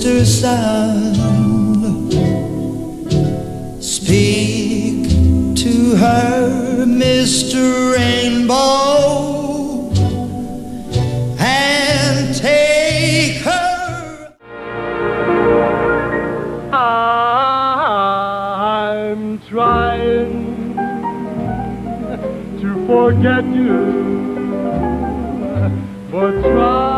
Mr. Sun. Speak to her, Mr. Rainbow, and take her. I'm trying to forget you, but try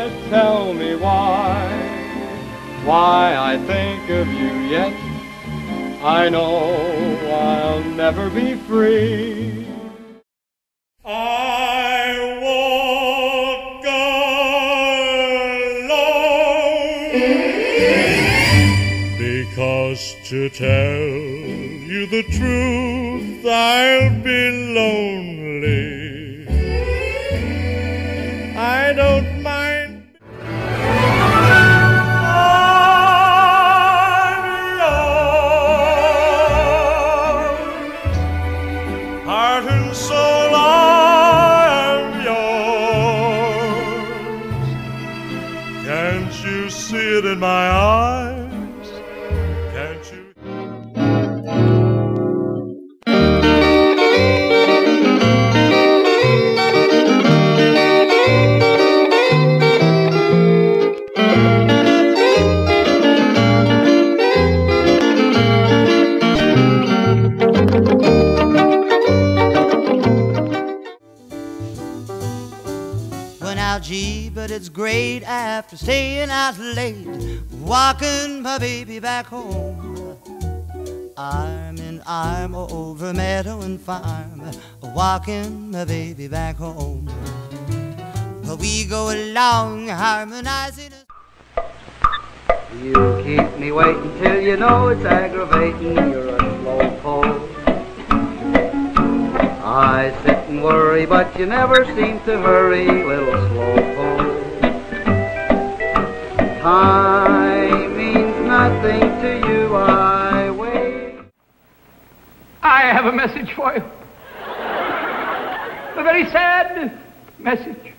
forget, tell me why why I think of you yet. I know I'll never be free. I go alone because to tell you the truth, I'll be lonely. Heart and soul, I am yours. Can't you see it in my eyes? After staying out late, walking my baby back home. Arm in arm over meadow and farm, walking my baby back home. But we go along harmonizing. You keep me waiting till you know it's aggravating. You're a slow poke. I sit and worry, but you never seem to hurry, little slow Time means nothing to you. I wait. I have a message for you. A very sad message.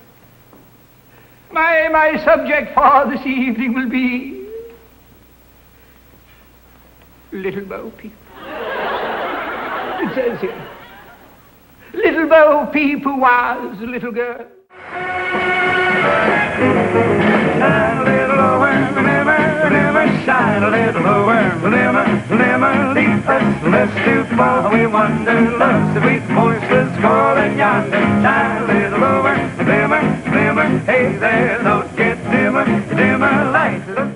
My, my subject for this evening will be Little Bo Peep. It says here, Little Bo Peep who was a little girl. Shine a little lower, never, never leave us. Let's do for we wonder, love, sweet voices calling yonder. Shine a little lower, never, never, hey there, don't get dimmer, dimmer light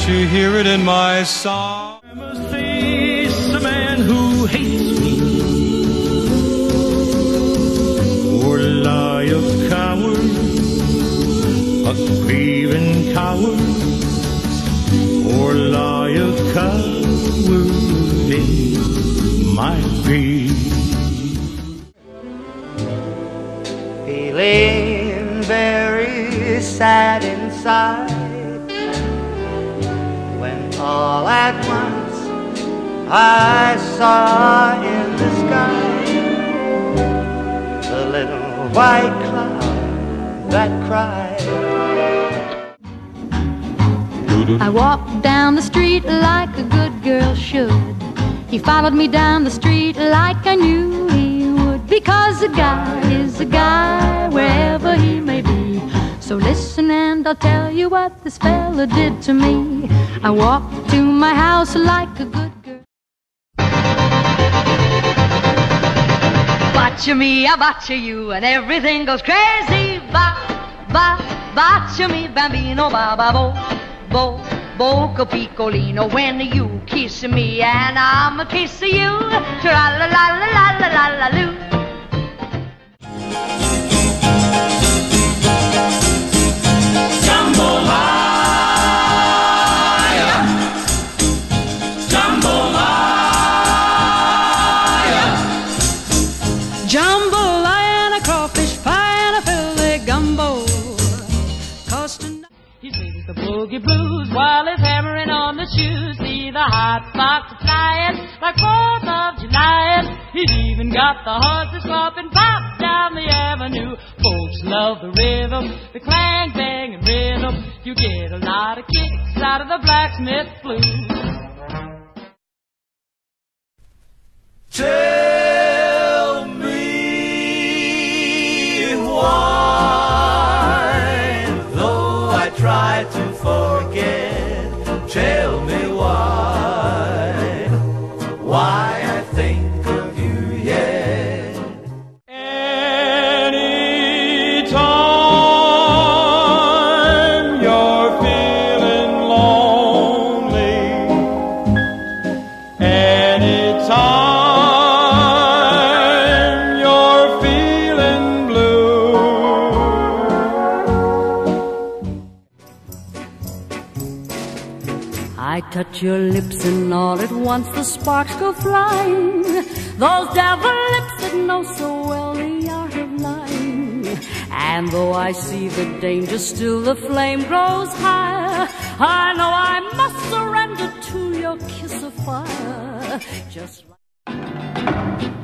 Can't you hear it in my song? I must face a man who hates me. Or lie a coward, a craving coward or lie a coward in my grave. feeling very sad inside when all at once I saw in the sky the little white cloud that cried. I walked down the street like a good girl should. He followed me down the street like I knew he would. Because a guy is a guy wherever he may be. So listen and I'll tell you what this fella did to me. I walked to my house like a good girl. Boccia me, I boccia you, and everything goes crazy. Ba, ba, boccia me, bambino, ba, ba, bo, bo, boco piccolino. When you kiss me, and I'm a kiss you. Tra la la la la la la la loo. Boogie blues while he's hammering on the shoes. See the hot spots flying like Fourth of July. He's even got the horses swapping pop down the avenue. Folks love the rhythm, the clang, bang, and rhythm. You get a lot of kicks out of the blacksmith blues. I touch your lips and all at once the sparks go flying. Those devil lips that know so well the art of lying. And though I see the danger, still the flame grows higher. I know I must surrender to your kiss of fire. Just like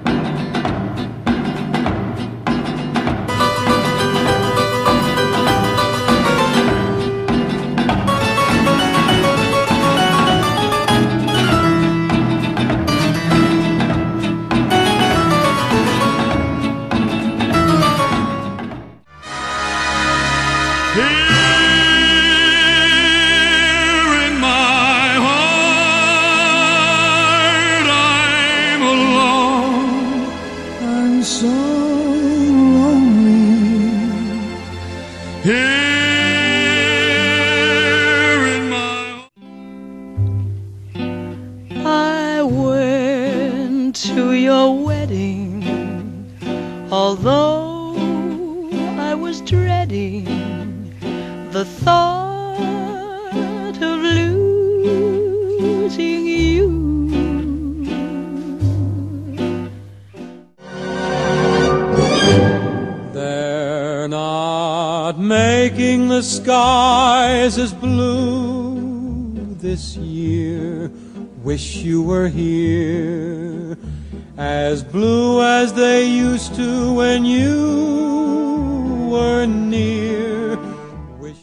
Here in my I went to your wedding, although I was dreading the thought of losing you. Skies as blue this year. Wish you were here. As blue as they used to when you were near. Wish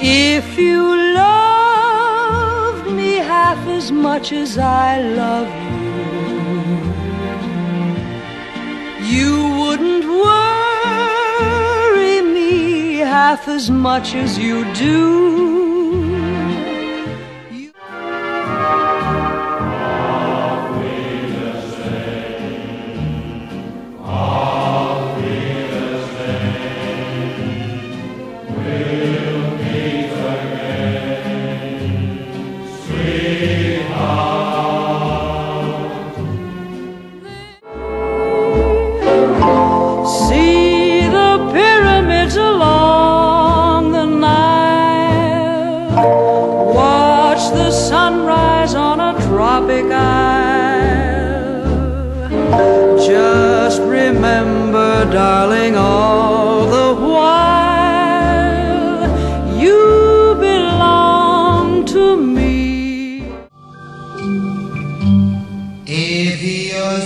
If you loved me half as much as I love you, you wouldn't half as much as you do. the sunrise on a tropic isle. Just remember, darling, all the while you belong to me. If you're